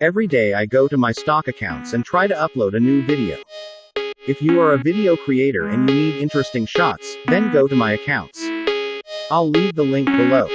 Every day I go to my stock accounts and try to upload a new video. If you are a video creator and you need interesting shots, then go to my accounts. I'll leave the link below.